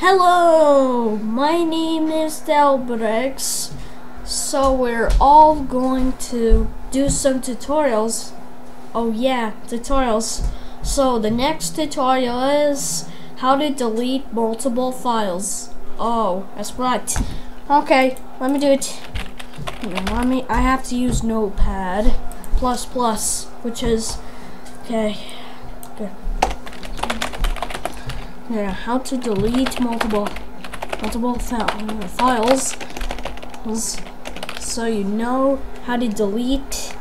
Hello, my name is Delbrex. So we're all going to do some tutorials. Oh yeah, tutorials. So the next tutorial is how to delete multiple files. Oh, that's right. Okay, let me do it. Let me. I have to use Notepad plus plus, which is okay. Okay. Yeah, how to delete multiple multiple files. So you know how to delete.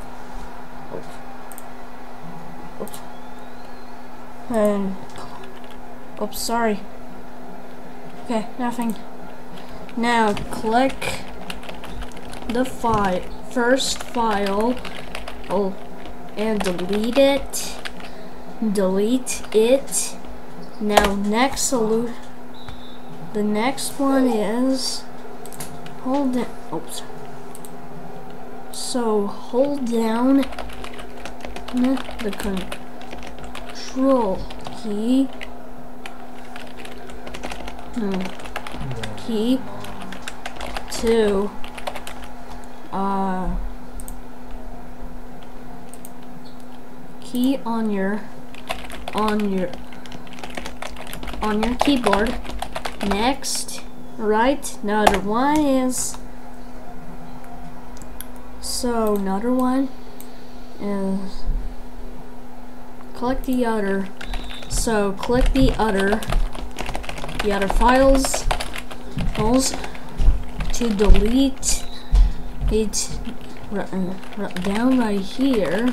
And oops, sorry. Okay, nothing. Now click the file first file oh, and delete it. Delete it. Now next solution the next one is hold it oops. So hold down the control key hmm, key to uh key on your on your on your keyboard. Next, right, another one is, so another one is, click the other, so click the other, the other files, files to delete it uh, down right here.